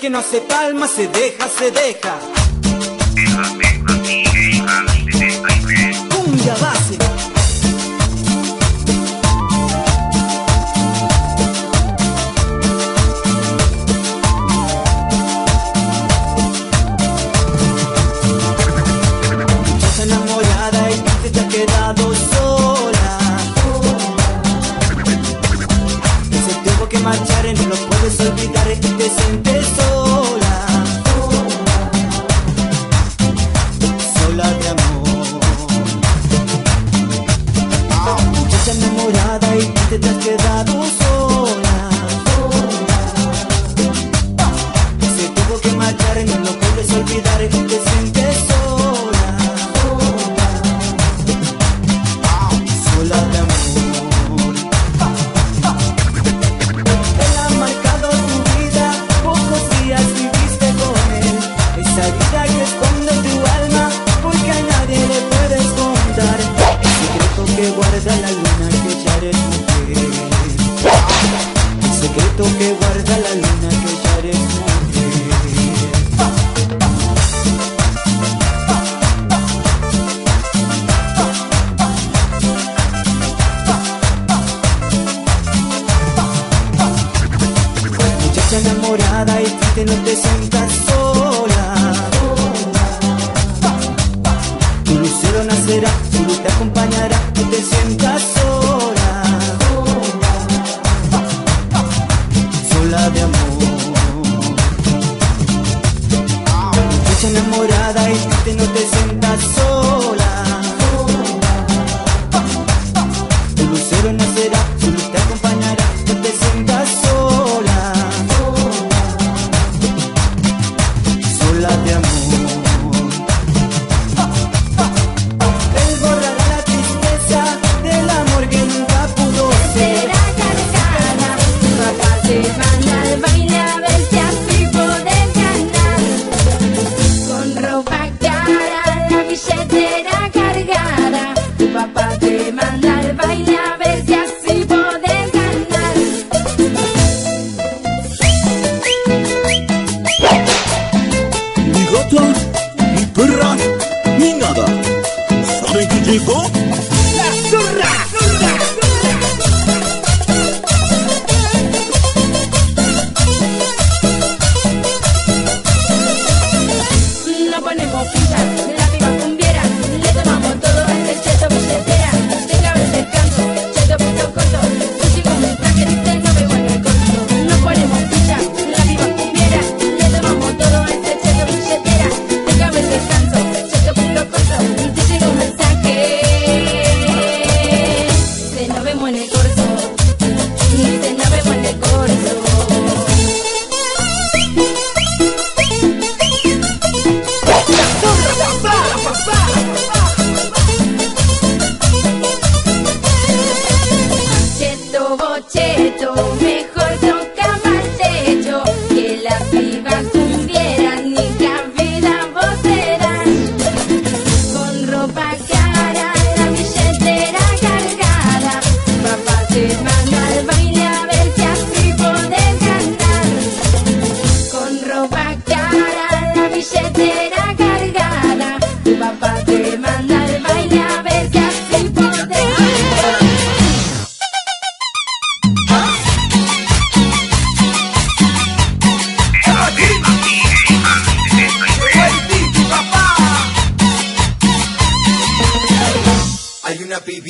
que no se palma, se deja, se deja. que te quedas que guarda la luna que ya eres Muchacha enamorada y triste no te sientas sola. Tu lucero nacerá, tu luz te acompañará, no te sientas sola.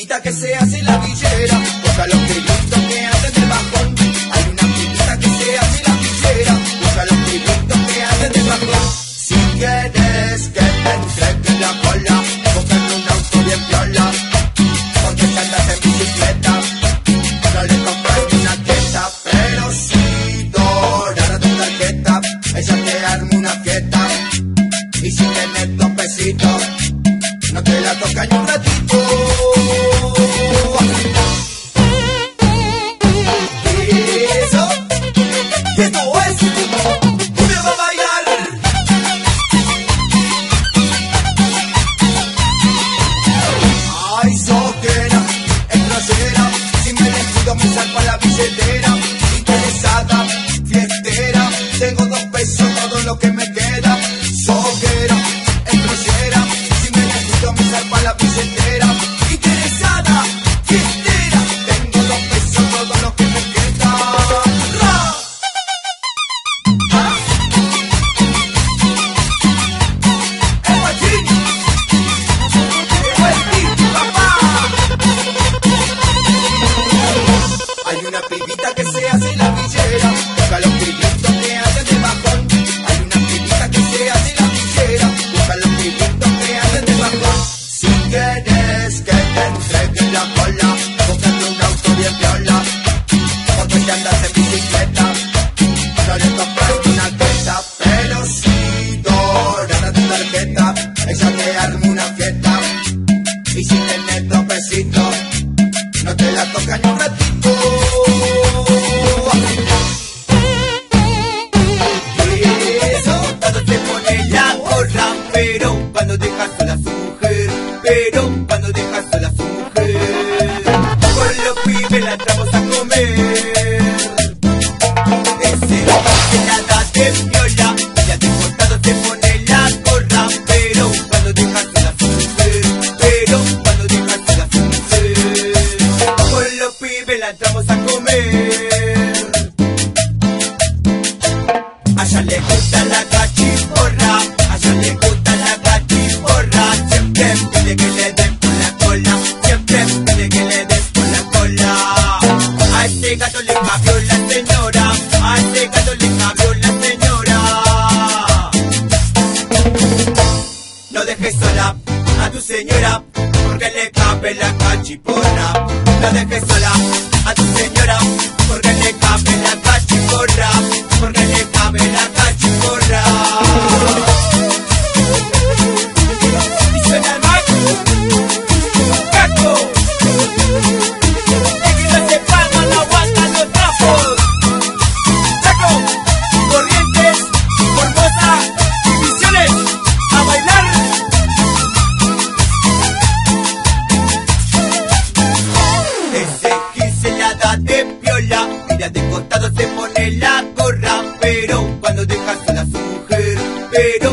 evita que sea a tu señora, porque le cabe la cachiporra. No dejes sola a tu señora, porque le cabe la cachiporra, porque le cabe la cachipora. te pone la gorra, pero cuando dejas a la mujer, pero